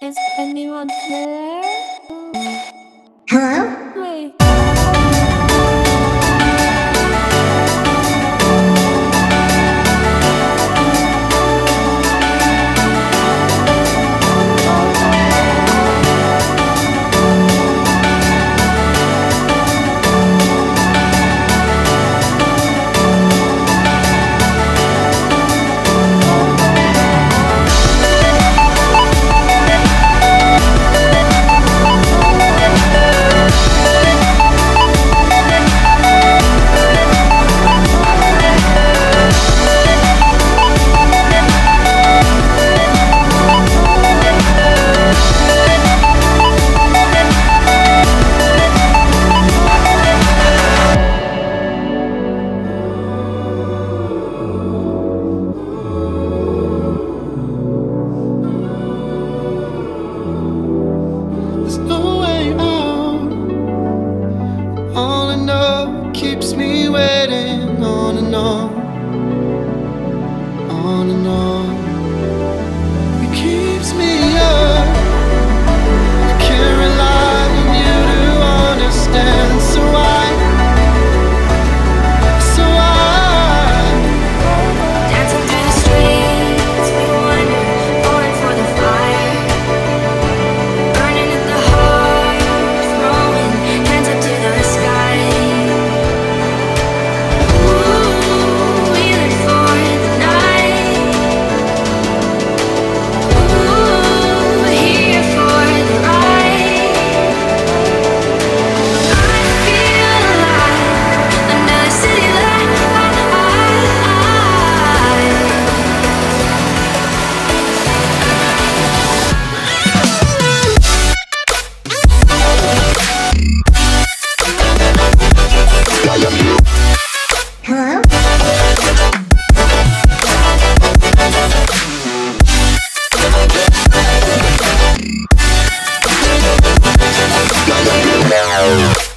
Is anyone there? Hello? Oh.